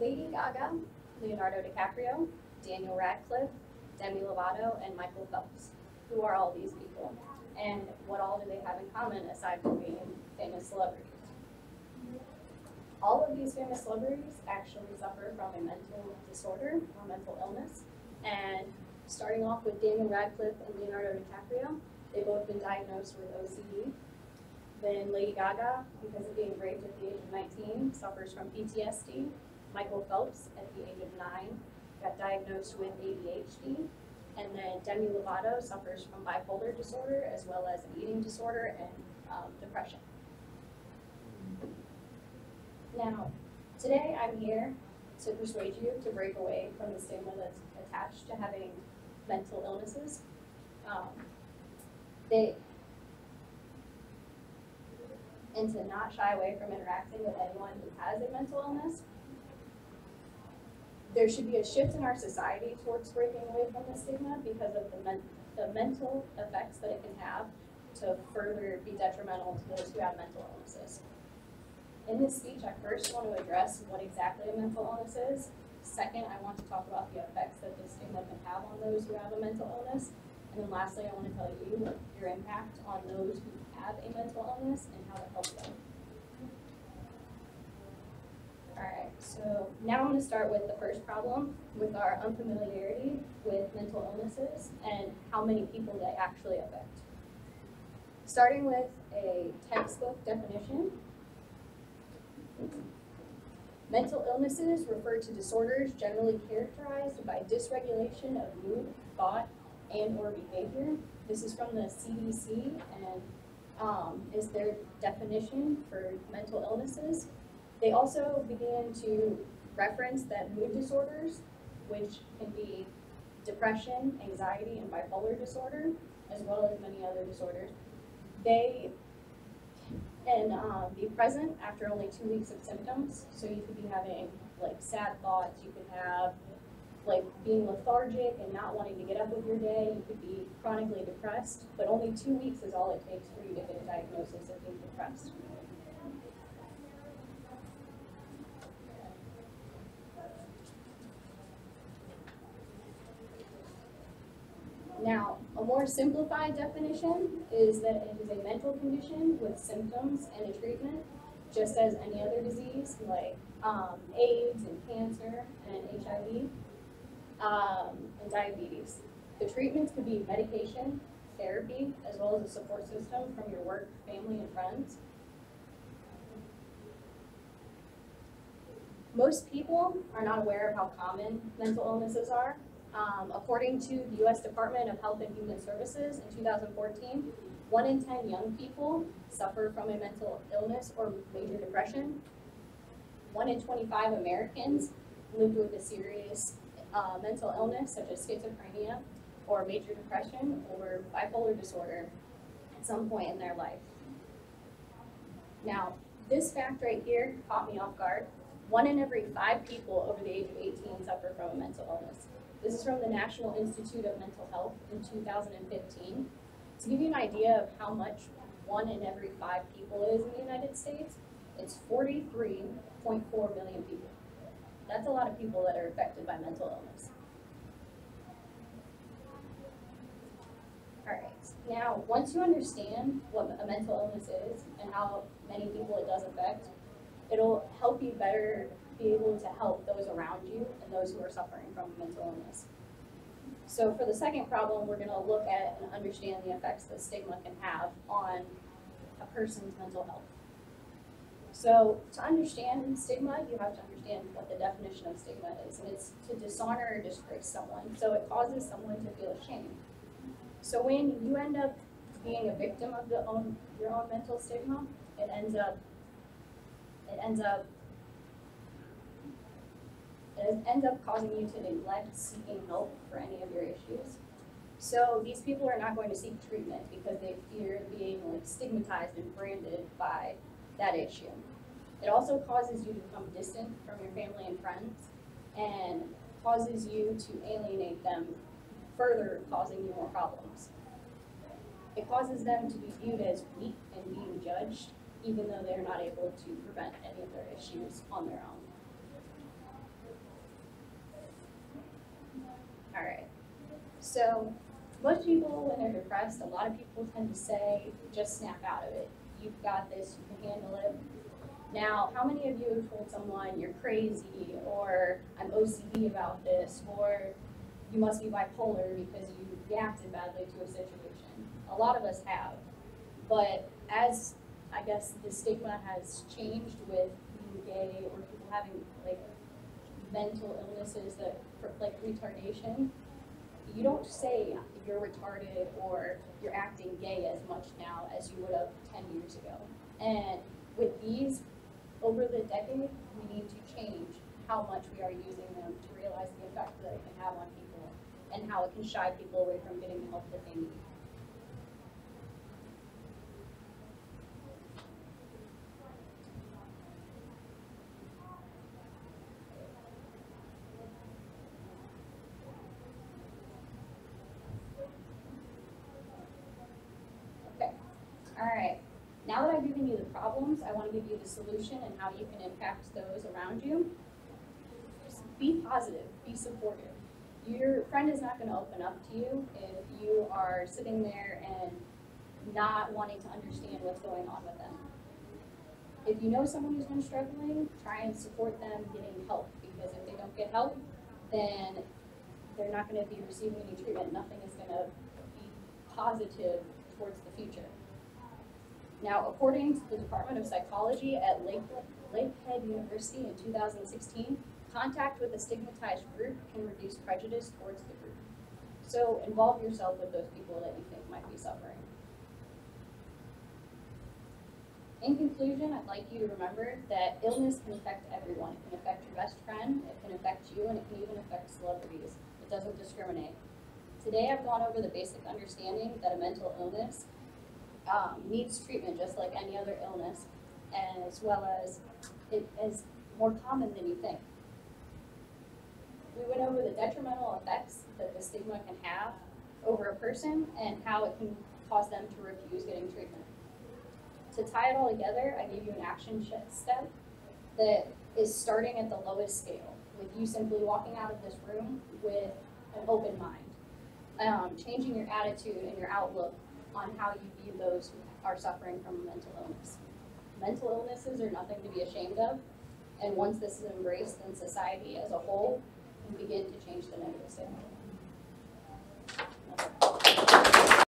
Lady Gaga, Leonardo DiCaprio, Daniel Radcliffe, Demi Lovato, and Michael Phelps. Who are all these people? And what all do they have in common aside from being famous celebrities? All of these famous celebrities actually suffer from a mental disorder or mental illness. And starting off with Daniel Radcliffe and Leonardo DiCaprio, they've both been diagnosed with OCD. Then Lady Gaga, because of being raped at the age of 19, suffers from PTSD. Michael Phelps, at the age of 9, got diagnosed with ADHD. And then Demi Lovato suffers from bipolar disorder as well as an eating disorder and um, depression. Now, today I'm here to persuade you to break away from the stigma that's attached to having mental illnesses. Um, they, and to not shy away from interacting with anyone who has a mental illness. There should be a shift in our society towards breaking away from the stigma because of the, men- the mental effects that it can have to further be detrimental to those who have mental illnesses. In this speech, I first want to address what exactly a mental illness is. Second, I want to talk about the effects that the stigma can have on those who have a mental illness. And then lastly, I want to tell you your impact on those who have a mental illness and how to help them. So now I'm going to start with the first problem with our unfamiliarity with mental illnesses and how many people they actually affect. Starting with a textbook definition, Mental illnesses refer to disorders generally characterized by dysregulation of mood, thought, and or behavior. This is from the CDC and um, is their definition for mental illnesses. They also began to reference that mood disorders, which can be depression, anxiety, and bipolar disorder, as well as many other disorders, they can um, be present after only two weeks of symptoms. So you could be having like sad thoughts, you could have like being lethargic and not wanting to get up with your day, you could be chronically depressed, but only two weeks is all it takes for you to get a diagnosis of being depressed. Now, a more simplified definition is that it is a mental condition with symptoms and a treatment, just as any other disease like um, AIDS and cancer and HIV um, and diabetes. The treatments could be medication, therapy, as well as a support system from your work, family, and friends. Most people are not aware of how common mental illnesses are, um, according to the U.S. Department of Health and Human Services in 2014, one in 10 young people suffer from a mental illness or major depression. One in 25 Americans lived with a serious uh, mental illness such as schizophrenia or major depression or bipolar disorder at some point in their life. Now, this fact right here caught me off guard. One in every five people over the age of 18 suffer from a mental illness. This is from the National Institute of Mental Health in 2015. To give you an idea of how much one in every five people is in the United States, it's 43.4 million people. That's a lot of people that are affected by mental illness. All right, now once you understand what a mental illness is and how many people it does affect, it'll help you better be able to help those around you and those who are suffering from mental illness. So for the second problem, we're going to look at and understand the effects that stigma can have on a person's mental health. So to understand stigma, you have to understand what the definition of stigma is, and it's to dishonor or disgrace someone. So it causes someone to feel ashamed. So when you end up being a victim of the own, your own mental stigma, it ends up it ends up it ends up causing you to neglect seeking help for any of your issues. So these people are not going to seek treatment because they fear being like stigmatized and branded by that issue. It also causes you to become distant from your family and friends and causes you to alienate them, further causing you more problems. It causes them to be viewed as weak and being judged, even though they're not able to prevent any of their issues on their own. Alright, so most people, when they're depressed, a lot of people tend to say, just snap out of it. You've got this, you can handle it. Now, how many of you have told someone you're crazy, or I'm OCD about this, or you must be bipolar because you reacted badly to a situation? A lot of us have. But as I guess the stigma has changed with being gay or people having like mental illnesses that like retardation, you don't say you're retarded or you're acting gay as much now as you would have 10 years ago. And with these, over the decade, we need to change how much we are using them to realize the effect that it can have on people and how it can shy people away from getting the help that they need. All right. Now that I've given you the problems, I want to give you the solution and how you can impact those around you. Just be positive, be supportive. Your friend is not going to open up to you if you are sitting there and not wanting to understand what's going on with them. If you know someone who's been struggling, try and support them getting help because if they don't get help, then they're not going to be receiving any treatment. Nothing is going to be positive towards the. Now, according to the Department of Psychology at Lake, Lakehead University in 2016, contact with a stigmatized group can reduce prejudice towards the group. So involve yourself with those people that you think might be suffering. In conclusion, I'd like you to remember that illness can affect everyone. It can affect your best friend, it can affect you, and it can even affect celebrities. It doesn't discriminate. Today, I've gone over the basic understanding that a mental illness um, needs treatment just like any other illness, as well as it is more common than you think. We went over the detrimental effects that the stigma can have over a person and how it can cause them to refuse getting treatment. To tie it all together, I gave you an action step that is starting at the lowest scale, with you simply walking out of this room with an open mind, um, changing your attitude and your outlook on how you view those who are suffering from a mental illness. Mental illnesses are nothing to be ashamed of, and once this is embraced in society as a whole, we begin to change the negative stigma.